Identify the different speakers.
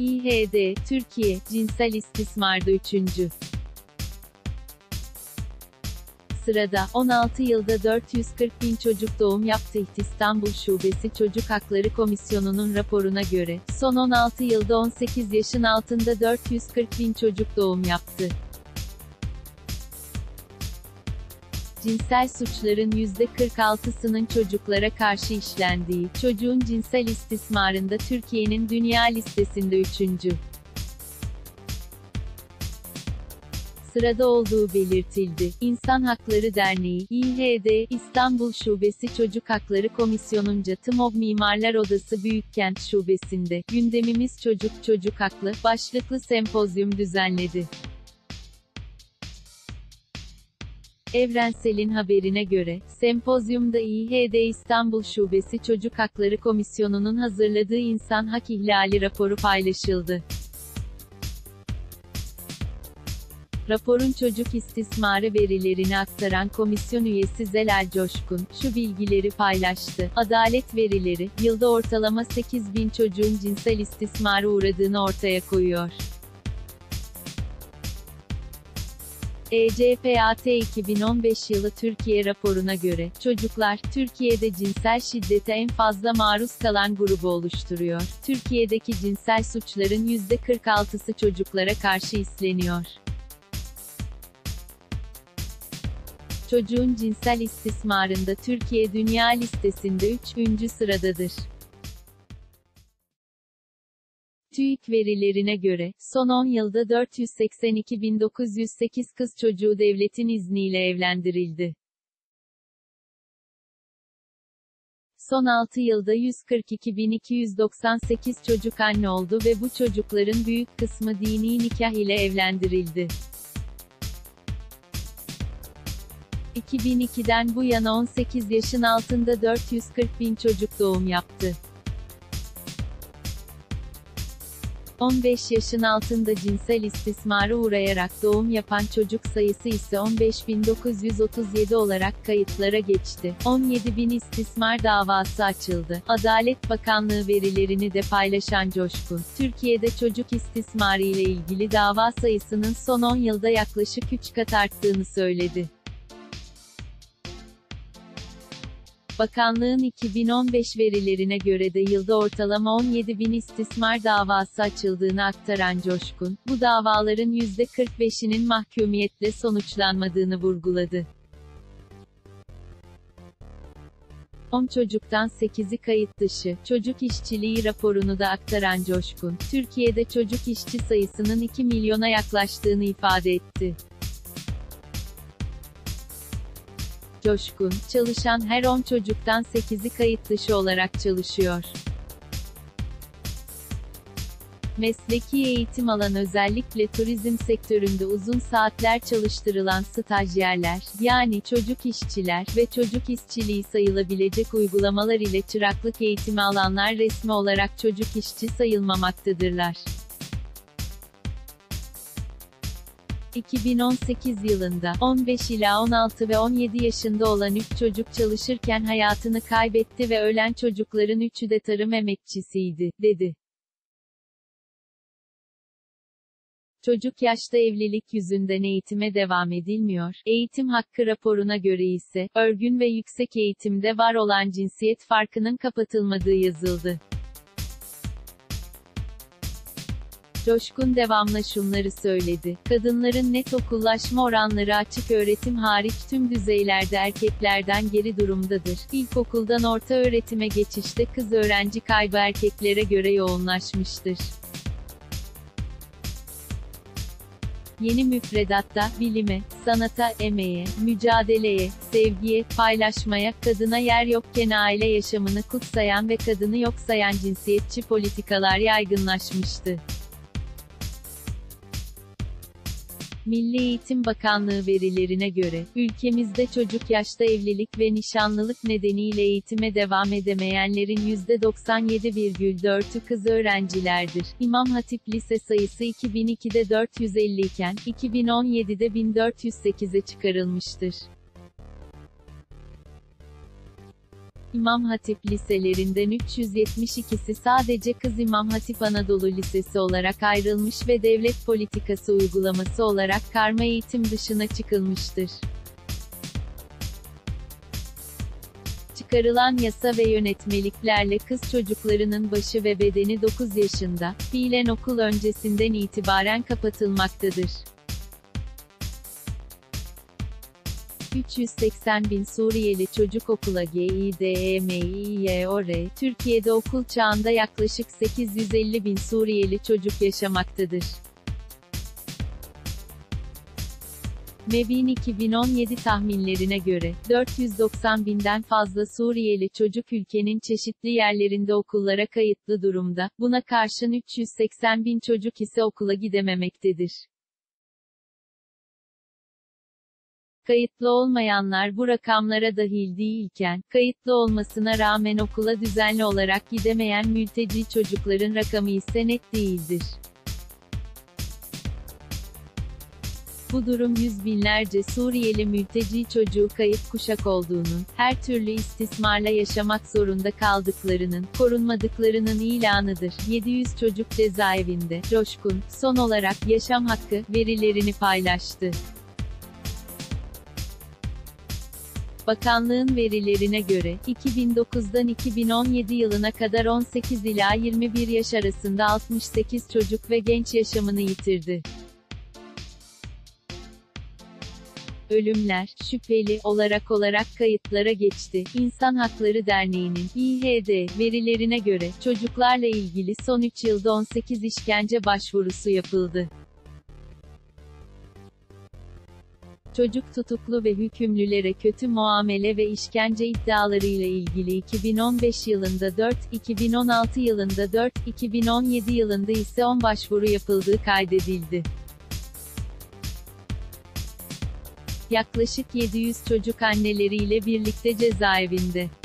Speaker 1: İHD, Türkiye, cinsel istismarda 3. Sırada, 16 yılda 440 bin çocuk doğum yaptı İstanbul Şubesi Çocuk Hakları Komisyonu'nun raporuna göre, son 16 yılda 18 yaşın altında 440 bin çocuk doğum yaptı. Cinsel suçların %46'sının çocuklara karşı işlendiği, çocuğun cinsel istismarında Türkiye'nin dünya listesinde üçüncü sırada olduğu belirtildi. İnsan Hakları Derneği, İHD, İstanbul Şubesi Çocuk Hakları Komisyonunca TMOB Mimarlar Odası Büyükkent Şubesi'nde, Gündemimiz Çocuk Çocuk Haklı, başlıklı sempozyum düzenledi. Evrensel'in haberine göre, sempozyumda İHD İstanbul Şubesi Çocuk Hakları Komisyonu'nun hazırladığı insan hak ihlali raporu paylaşıldı. Raporun çocuk istismarı verilerini aktaran komisyon üyesi Zelal Coşkun, şu bilgileri paylaştı. Adalet verileri, yılda ortalama 8 bin çocuğun cinsel istismara uğradığını ortaya koyuyor. ECPAT 2015 yılı Türkiye raporuna göre, çocuklar, Türkiye'de cinsel şiddete en fazla maruz kalan grubu oluşturuyor. Türkiye'deki cinsel suçların %46'sı çocuklara karşı işleniyor. Çocuğun cinsel istismarında Türkiye dünya listesinde 3. sıradadır. TÜİK verilerine göre, son 10 yılda 482.908 kız çocuğu devletin izniyle evlendirildi. Son 6 yılda 142.298 çocuk anne oldu ve bu çocukların büyük kısmı dini nikah ile evlendirildi. 2002'den bu yana 18 yaşın altında 440 bin çocuk doğum yaptı. 15 yaşın altında cinsel istismara uğrayarak doğum yapan çocuk sayısı ise 15.937 olarak kayıtlara geçti. 17.000 istismar davası açıldı. Adalet Bakanlığı verilerini de paylaşan Coşkun, Türkiye'de çocuk istismarı ile ilgili dava sayısının son 10 yılda yaklaşık 3 kat arttığını söyledi. Bakanlığın 2015 verilerine göre de yılda ortalama 17 bin istismar davası açıldığını aktaran Coşkun, bu davaların %45'inin mahkumiyetle sonuçlanmadığını vurguladı. 10 çocuktan 8'i kayıt dışı, çocuk işçiliği raporunu da aktaran Coşkun, Türkiye'de çocuk işçi sayısının 2 milyona yaklaştığını ifade etti. Coşkun, çalışan her 10 çocuktan 8'i kayıt dışı olarak çalışıyor. Mesleki eğitim alan özellikle turizm sektöründe uzun saatler çalıştırılan stajyerler, yani çocuk işçiler ve çocuk işçiliği sayılabilecek uygulamalar ile çıraklık eğitimi alanlar resmi olarak çocuk işçi sayılmamaktadırlar. 2018 yılında 15 ila 16 ve 17 yaşında olan 3 çocuk çalışırken hayatını kaybetti ve ölen çocukların üçü de tarım emekçisiydi, dedi. Çocuk yaşta evlilik yüzünden eğitime devam edilmiyor. Eğitim hakkı raporuna göre ise, örgün ve yüksek eğitimde var olan cinsiyet farkının kapatılmadığı yazıldı. Coşkun devamla şunları söyledi. Kadınların net okullaşma oranları açık öğretim hariç tüm düzeylerde erkeklerden geri durumdadır. İlkokuldan orta öğretime geçişte kız öğrenci kaybı erkeklere göre yoğunlaşmıştır. Yeni müfredatta, bilime, sanata, emeğe, mücadeleye, sevgiye, paylaşmaya, kadına yer yokken aile yaşamını kutsayan ve kadını yok sayan cinsiyetçi politikalar yaygınlaşmıştı. Milli Eğitim Bakanlığı verilerine göre, ülkemizde çocuk yaşta evlilik ve nişanlılık nedeniyle eğitime devam edemeyenlerin %97,4'ü kız öğrencilerdir. İmam Hatip Lise sayısı 2002'de 450 iken, 2017'de 1408'e çıkarılmıştır. İmam Hatip liselerinden 372'si sadece Kız İmam Hatip Anadolu Lisesi olarak ayrılmış ve devlet politikası uygulaması olarak karma eğitim dışına çıkılmıştır. Çıkarılan yasa ve yönetmeliklerle kız çocuklarının başı ve bedeni 9 yaşında, fiilen okul öncesinden itibaren kapatılmaktadır. 380 bin Suriyeli çocuk okula GİDEMİYOR, Türkiye'de okul çağında yaklaşık 850 bin Suriyeli çocuk yaşamaktadır. MEB'in 2017 tahminlerine göre, 490 binden fazla Suriyeli çocuk ülkenin çeşitli yerlerinde okullara kayıtlı durumda, buna karşın 380 bin çocuk ise okula gidememektedir. Kayıtlı olmayanlar bu rakamlara dahil değilken, kayıtlı olmasına rağmen okula düzenli olarak gidemeyen mülteci çocukların rakamı ise net değildir. Bu durum yüz binlerce Suriyeli mülteci çocuğu kayıp kuşak olduğunun, her türlü istismarla yaşamak zorunda kaldıklarının, korunmadıklarının ilanıdır. 700 çocuk cezaevinde. Coşkun, son olarak, yaşam hakkı, verilerini paylaştı. Bakanlığın verilerine göre, 2009'dan 2017 yılına kadar 18 ila 21 yaş arasında 68 çocuk ve genç yaşamını yitirdi. Ölümler, şüpheli olarak olarak kayıtlara geçti. İnsan Hakları Derneği'nin, İHD, verilerine göre, çocuklarla ilgili son 3 yılda 18 işkence başvurusu yapıldı. Çocuk tutuklu ve hükümlülere kötü muamele ve işkence iddialarıyla ilgili 2015 yılında 4, 2016 yılında 4, 2017 yılında ise 10 başvuru yapıldığı kaydedildi. Yaklaşık 700 çocuk anneleriyle birlikte cezaevinde.